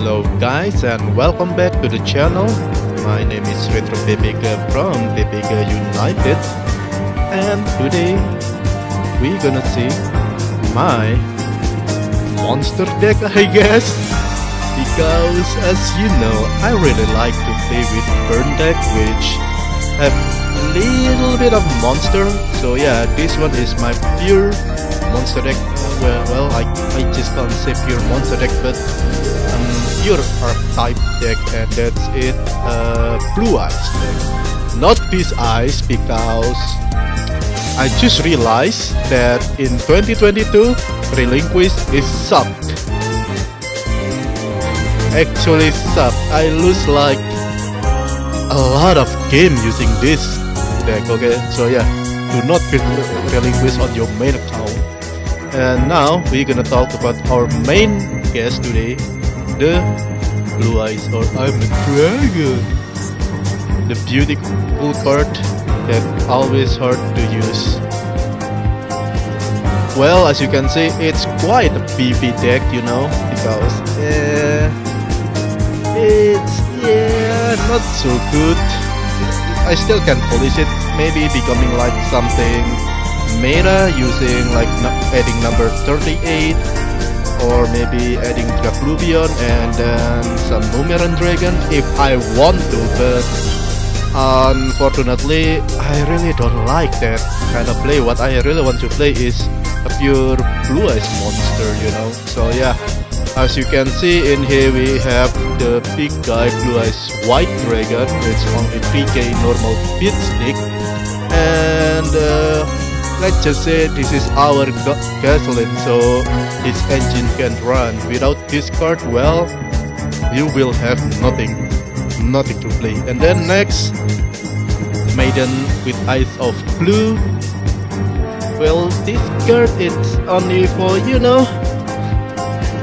Hello guys and welcome back to the channel. My name is Retro Bebega from Bebega United. And today we gonna see my monster deck I guess. Because as you know I really like to play with burn deck which have a little bit of monster. So yeah this one is my pure monster deck. Well, well I, I just can't say pure monster deck but um, pure archetype deck and that's it. Uh, blue eyes deck. Not Peace Eyes because I just realized that in 2022 Relinquish is subbed. Actually subbed. I lose like a lot of game using this deck okay? So yeah. Do not put relinquish on your main account. And now we're gonna talk about our main guest today, the Blue Eyes or I'm a Dragon. The beautiful card that always hard to use. Well, as you can see, it's quite a PV deck, you know, because uh, it's yeah not so good. I still can polish it, maybe becoming like something meta using like adding number 38 or maybe adding Draglubion and then some Numeron Dragon if I want to but unfortunately I really don't like that kind of play. What I really want to play is a pure blue eyes monster you know? So yeah. As you can see in here we have the big guy blue eyes white dragon. It's only 3k normal beat stick. And uh, let's just say this is our gasoline so this engine can run. Without this card well you will have nothing nothing to play. And then next maiden with eyes of blue. Well this card it's only for you know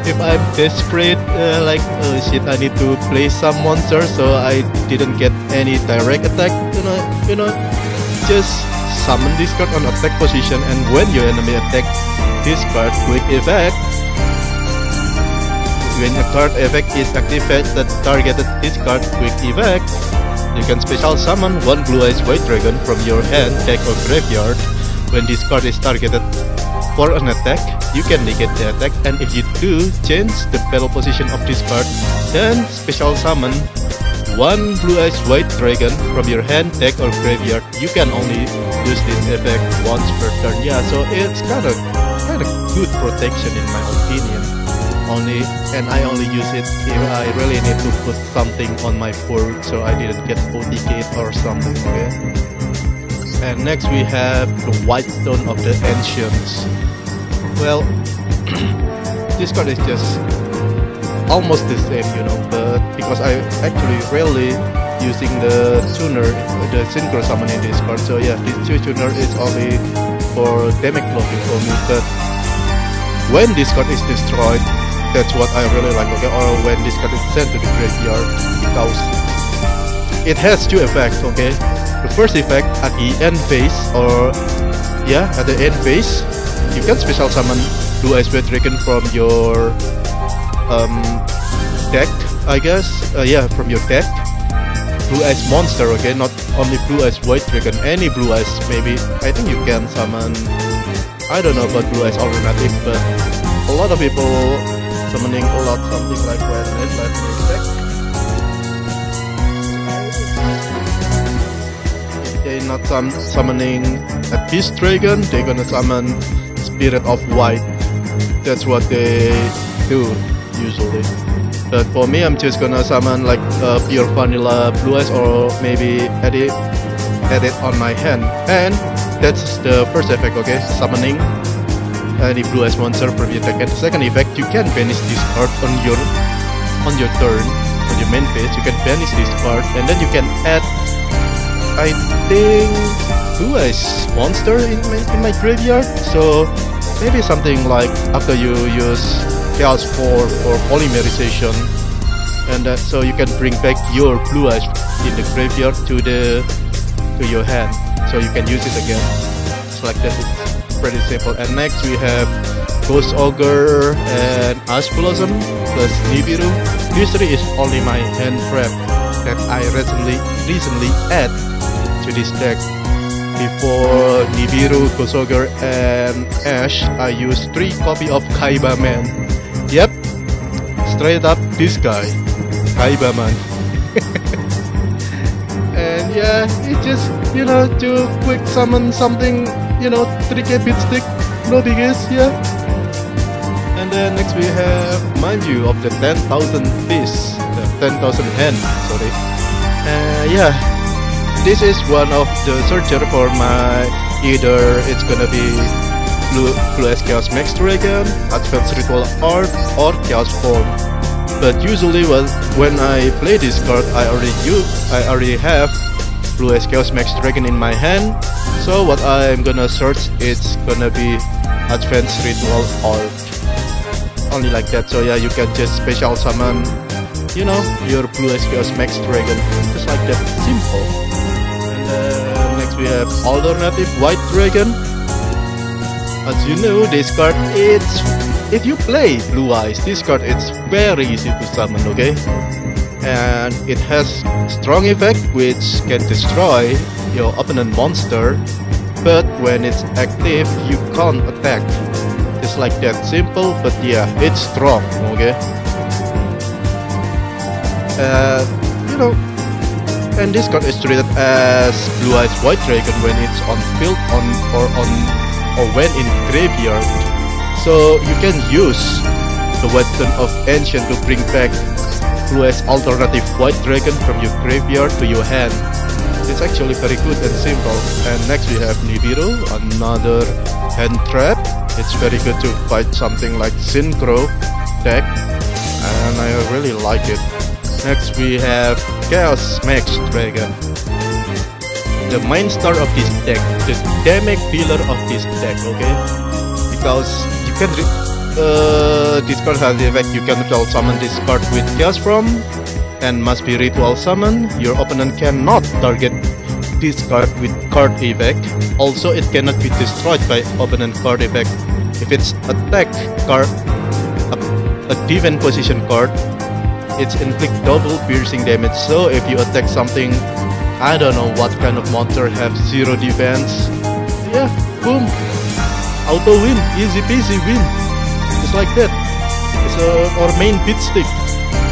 if I'm desperate uh, like oh shit I need to play some monster so I didn't get any direct attack you know you know just summon this card on attack position and when your enemy attacks this card quick effect when a card effect is activated that targeted this card quick effect you can special summon one blue eyes white dragon from your hand deck or graveyard. When this card is targeted for an attack you can negate the attack and if you do change the battle position of this card then special summon one blue eyes white dragon from your hand, deck or graveyard. You can only use this effect once per turn. Yeah, so it's kind of kind of good protection in my opinion. Only and I only use it if I really need to put something on my board, so I didn't get 40k or something. Okay. And next we have the White Stone of the Ancients. Well, this card is just almost the same, you know, because I actually rarely using the tuner, the synchro summon in this card, so yeah, this two tuner is only for damage blocking for me, but when this card is destroyed, that's what I really like, okay, or when this card is sent to the graveyard, because it has two effects, okay, the first effect at the end phase, or yeah, at the end phase, you can special summon Blue Red Dragon from your um, deck, I guess. Uh, yeah, from your deck. Blue Eyes monster, okay? Not only Blue Eyes White Dragon, any Blue Eyes, maybe. I think you can summon... I don't know about Blue Eyes alternative, but a lot of people summoning a lot something like Red Red, check. If they're not sum summoning a Beast Dragon, they're gonna summon Spirit of White. That's what they do usually. But for me, I'm just gonna summon like uh, pure vanilla blue eyes or maybe edit edit on my hand. And that's the first effect, okay? Summoning any blue eyes monster from your deck. And second effect, you can banish this card on your on your turn on your main phase. You can banish this card, and then you can add. I think blue eyes monster in my in my graveyard. So maybe something like after you use chaos for for polymerization and uh, so you can bring back your blue eyes in the graveyard to the to your hand so you can use it again it's like that it's pretty simple and next we have Ghost Ogre and Ash Blossom plus Nibiru. History is only my hand trap that I recently recently add to this deck. Before Nibiru, Ghost Ogre and Ash, I used 3 copy of Kaiba Man. Yep, straight up this guy, Kaiba Man. and yeah, it just, you know, to quick summon something, you know, 3k bit stick, no biggies, yeah. And then next we have Manju of the 10,000 piece, the 10,000 hand, sorry. Uh, yeah, this is one of the searcher for my either it's gonna be Blue, Blue Eyes Chaos Max Dragon, Advanced Ritual Art, or Chaos Form. But usually when, when I play this card, I already use, I already have Blue Eyes Chaos Max Dragon in my hand. So what I'm gonna search it's gonna be Advanced Ritual Art. Only like that. So yeah, you can just special summon, you know, your Blue Eyes Chaos Max Dragon, just like that. Simple. And then next we have alternative White Dragon. As you know, this card it's if you play Blue Eyes, this card it's very easy to summon, okay? And it has strong effect which can destroy your opponent monster, but when it's active you can't attack. It's like that simple, but yeah, it's strong, okay? Uh, you know, and this card is treated as Blue Eyes White Dragon when it's on field on or on or when in graveyard. So you can use the weapon of Ancient to bring back Eyes alternative White Dragon from your graveyard to your hand. It's actually very good and simple. And next we have Nibiru, another hand trap. It's very good to fight something like Synchro deck and I really like it. Next we have Chaos Max Dragon the main star of this deck, the damage dealer of this deck, okay? Because you can uh, this card has the effect you can ritual summon this card with Chaos Form and must be ritual summon. Your opponent cannot target this card with card effect. Also, it cannot be destroyed by opponent card effect. If it's attack card, a, a defense position card, it's inflict double piercing damage. So if you attack something I don't know what kind of monster have zero defense. Yeah, boom. Auto win, easy peasy win. Just like that. It's uh, our main beat stick.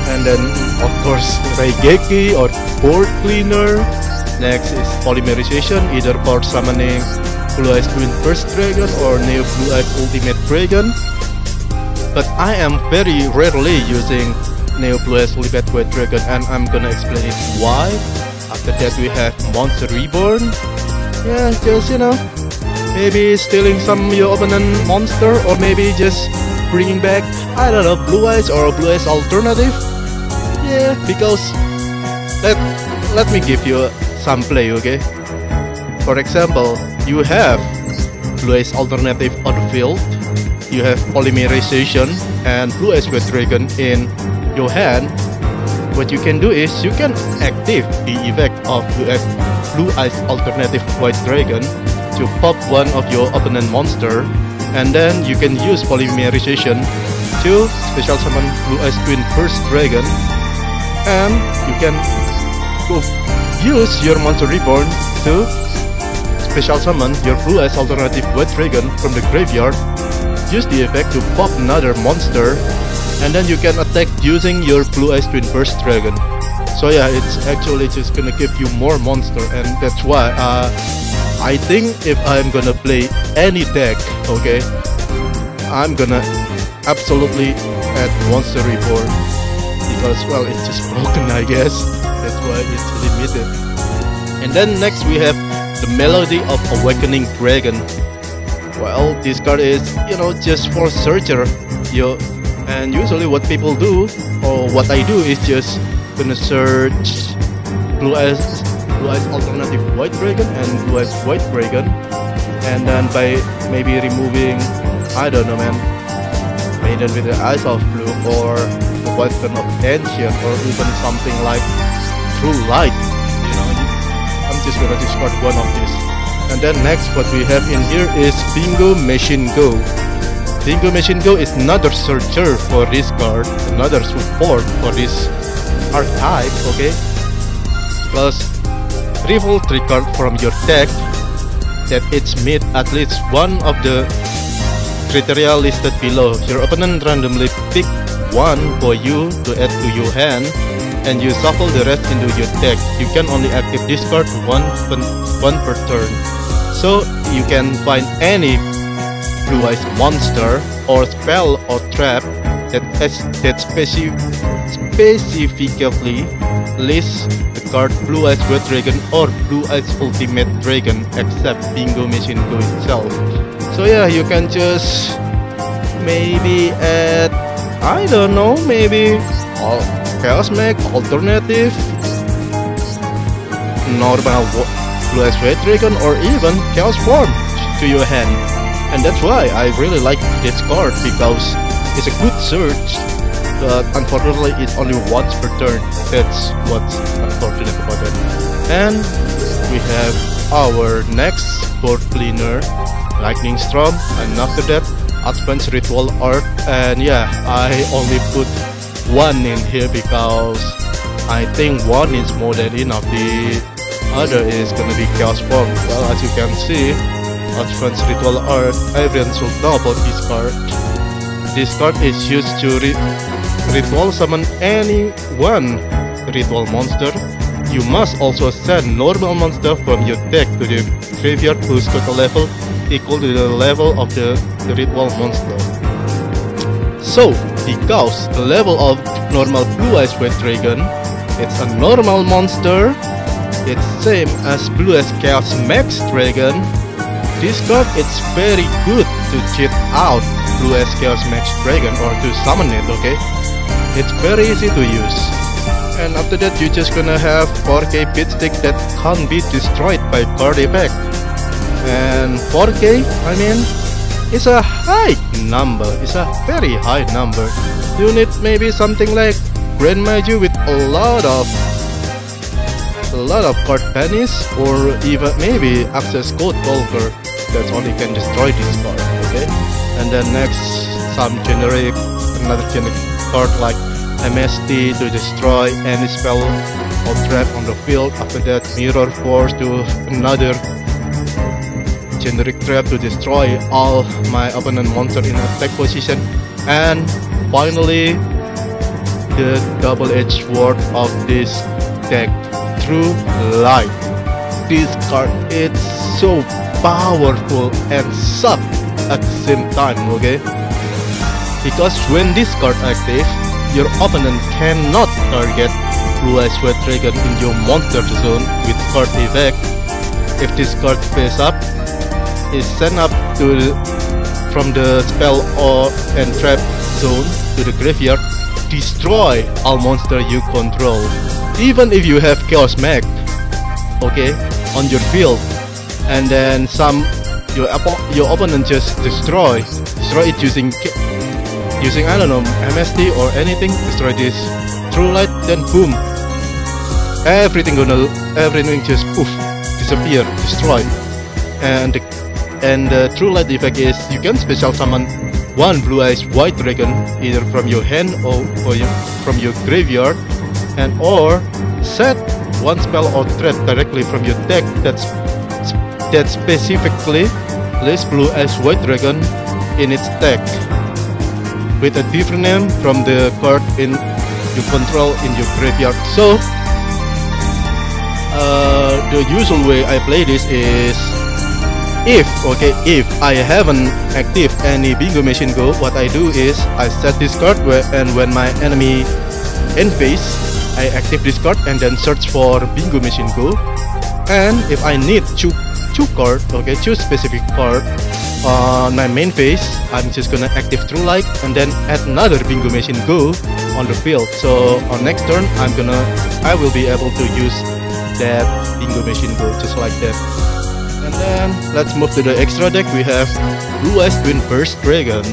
And then of course Raigeki or board cleaner. Next is polymerization, either for summoning Blue Eyes Twin Burst Dragon or Neo Blue Eyes Ultimate Dragon. But I am very rarely using Neo Blue Eyes Ultimate Dragon and I'm gonna explain it why after that we have Monster Reborn. Yeah, just you know, maybe stealing some your opponent monster or maybe just bringing back, I don't know, Blue Eyes or Blue Eyes alternative. Yeah, because let, let me give you some play, okay? For example, you have Blue Eyes alternative on the field, you have Polymerization and Blue Eyes Red Dragon in your hand, what you can do is you can active the effect of Blue Eyes Alternative White Dragon to pop one of your opponent monster and then you can use Polymerization to special summon Blue Eyes Twin Burst Dragon and you can use your Monster Reborn to special summon your Blue Eyes Alternative White Dragon from the graveyard use the effect to pop another monster and then you can attack using your blue eyes twin burst dragon. So yeah it's actually just gonna give you more monster and that's why uh, I think if I'm gonna play any deck okay I'm gonna absolutely add monster reborn. Because well it's just broken I guess. That's why it's limited. And then next we have the melody of awakening dragon well this card is you know just for searcher. You and usually what people do or what I do is just gonna search blue eyes blue eyes alternative white dragon and blue eyes white dragon. And then by maybe removing I don't know man maiden with the eyes of blue or the weapon of ancient or even something like true light you know. I'm just gonna discard one of these and then next what we have in here is bingo machine go Bingo Machine Go is another searcher for this card, another support for this archetype, okay? plus reveal three cards from your deck that it's meet at least one of the criteria listed below. Your opponent randomly pick one for you to add to your hand and you shuffle the rest into your deck. You can only active this card one, one per turn. So you can find any blue eyes monster or spell or trap that has that speci specifically lists the card Blue Eyes Red Dragon or Blue Eyes Ultimate Dragon except Bingo Machine Go itself. So yeah, you can just maybe add I don't know, maybe all Chaos Max alternative normal Eyes Red Dragon or even Chaos Form to your hand. And that's why I really like this card because it's a good search but unfortunately it's only once per turn. That's what's unfortunate about it. And we have our next board cleaner, Lightning Storm, and after that, Advanced Ritual Art. And yeah, I only put one in here because I think one is more than enough. The other is gonna be Chaos Form. Well, as you can see, Advanced Ritual Art, everyone should know about this card. This card is used to ritual summon any one ritual monster, you must also send normal monster from your deck to the graveyard whose total level equal to the level of the, the ritual monster. So, because the level of normal Blue Eyes Red Dragon, it's a normal monster, it's same as Blue Chaos Max Dragon, this card is very good to cheat out Blue Chaos Max Dragon or to summon it, okay? It's very easy to use. And after that you're just gonna have 4k beatstick that can't be destroyed by card effect. And 4k, I mean, it's a high number, it's a very high number. You need maybe something like Grand Magi with a lot of a lot of card pennies or even maybe access code Talker that's only can destroy this card, okay? And then next some generic another generic card like MST to destroy any spell or trap on the field. After that, Mirror Force to another generic trap to destroy all my opponent monster in attack position. And finally, the double-edged sword of this deck, True Light. This card is so powerful and suck at the same time, okay? Because when this card active, your opponent cannot target Blue Eyes Red Dragon in your monster zone with card effect. If this card face up, is sent up to the, from the spell or and trap zone to the graveyard, destroy all monster you control. Even if you have Chaos Max, okay, on your field, and then some your your opponent just destroy destroy it using using I don't know MST or anything destroy this true light then boom. Everything gonna everything just poof disappear destroy. And the, and the true light effect is you can special summon one blue eyes white dragon either from your hand or, or your, from your graveyard and or set one spell or threat directly from your deck that's that specifically lists blue eyes white dragon in its deck with a different name from the card in you control in your graveyard. So uh, the usual way I play this is if okay if I haven't active any bingo machine go what I do is I set this card where and when my enemy end phase I active this card and then search for bingo machine go and if I need two two card okay two specific card on my main phase, I'm just gonna active True Light and then add another Bingo Machine Go on the field. So on next turn, I'm gonna, I will be able to use that Bingo Machine Go just like that. And then let's move to the extra deck. We have Blue Eyes Twin Burst Dragon.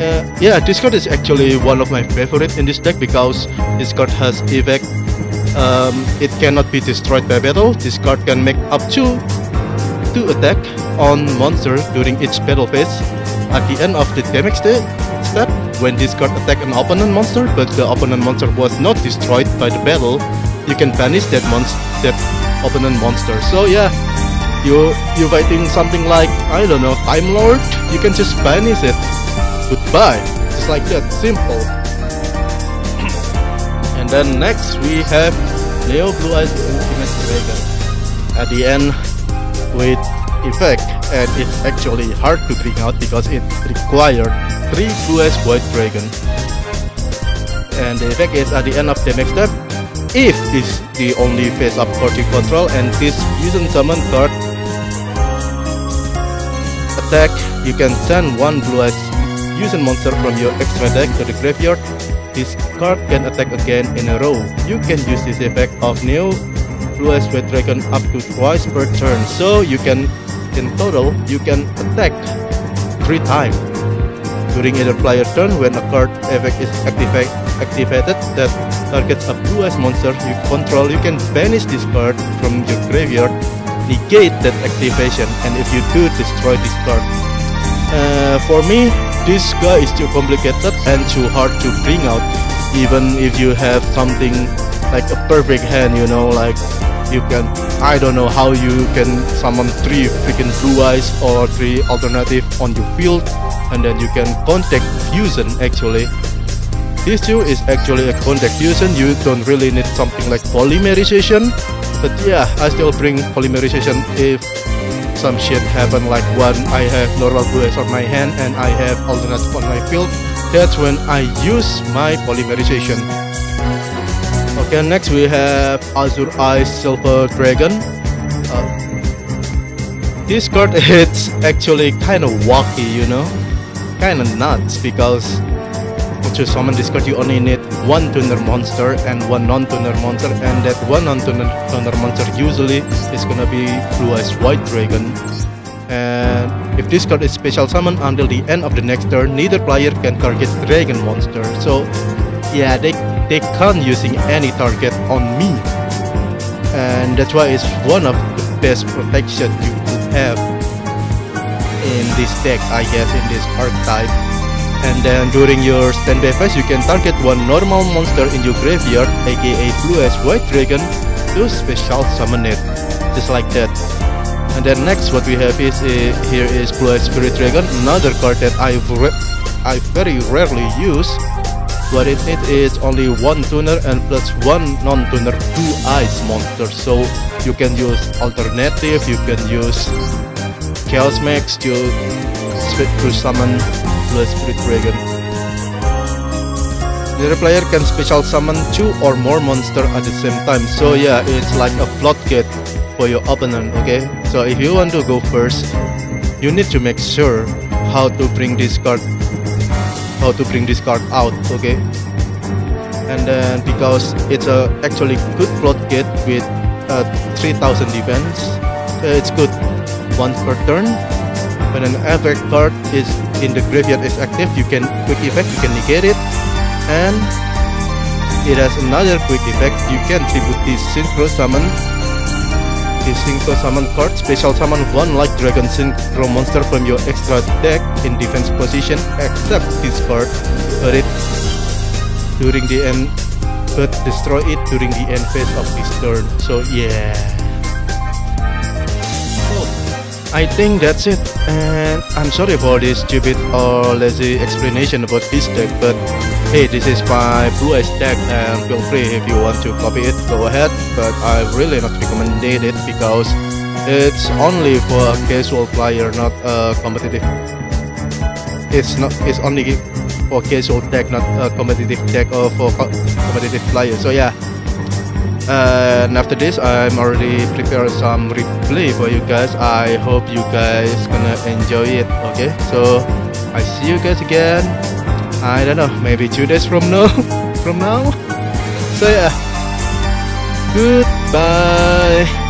Uh, yeah, this card is actually one of my favorite in this deck because this card has effect. Um, it cannot be destroyed by battle. This card can make up to 2 attack on monster during each battle phase at the end of the damage step, when this card attack an opponent monster, but the opponent monster was not destroyed by the battle, you can banish that monster, that opponent monster. So yeah, you you fighting something like I don't know Time Lord, you can just banish it. Goodbye. Just like that, simple. and then next we have Neo Blue Eyes Ultimate Dragon. At the end, with effect, and it's actually hard to bring out because it required 3 Blue Eyes White Dragon. And the effect is at the end of the next step, if this the only face up you control and this fusion summon card attack, you can send one blue eyes fusion monster from your extra deck to the graveyard. This card can attack again in a row. You can use this effect of Neo Eyes White Dragon up to twice per turn. So you can, in total, you can attack three times. During either player turn, when a card effect is activate, activated that targets a blue eyes monster you control, you can banish this card from your graveyard negate that activation and if you do destroy this card uh, for me this guy is too complicated and too hard to bring out. Even if you have something like a perfect hand you know like you can I don't know how you can summon three freaking blue eyes or three alternative on your field and then you can contact fusion actually. This too is actually a contact fusion. You don't really need something like polymerization. But yeah I still bring polymerization if some shit happen like when I have normal blue on my hand and I have alternative on my field. That's when I use my polymerization. Okay next we have Azure Eyes Silver Dragon. Uh, this card is actually kind of wacky you know? Kind of nuts because to summon this card you only need one tuner monster and one non-tuner monster and that one non-tuner monster usually is gonna be blue eyes white dragon. And if this card is special summon until the end of the next turn neither player can target dragon monster. So yeah they they can't using any target on me. And that's why it's one of the best protection you could have in this deck I guess in this archetype and then during your standby phase, you can target one normal monster in your graveyard, aka Blue Eyes White Dragon, to special summon it, just like that. And then next what we have is uh, here is Blue Eyes Spirit Dragon, another card that I I very rarely use. What it needs is only one tuner and plus one non-tuner two eyes monster. So you can use alternative, you can use Chaos Max to to summon Blue Spirit Dragon. The player can special summon two or more monsters at the same time. So yeah, it's like a floodgate for your opponent, okay? So if you want to go first, you need to make sure how to bring this card how to bring this card out, okay? And then because it's a actually good floodgate with uh, 3000 defense, it's good once per turn when an effect card is in the graveyard is active you can quick effect you can negate it. And it has another quick effect you can tribute this synchro summon this synchro summon card special summon one like dragon synchro monster from your extra deck in defense position except this card but it during the end but destroy it during the end phase of this turn. So yeah I think that's it. And I'm sorry for this stupid or lazy explanation about this deck but hey this is my blue eyes deck and feel free if you want to copy it go ahead. But I really not recommend it because it's only for a casual player not a competitive. It's not it's only for casual deck not a competitive deck or for co competitive players so yeah and after this I'm already prepared some replay for you guys. I hope you guys gonna enjoy it okay? So I see you guys again. I don't know maybe two days from now from now. So yeah. Goodbye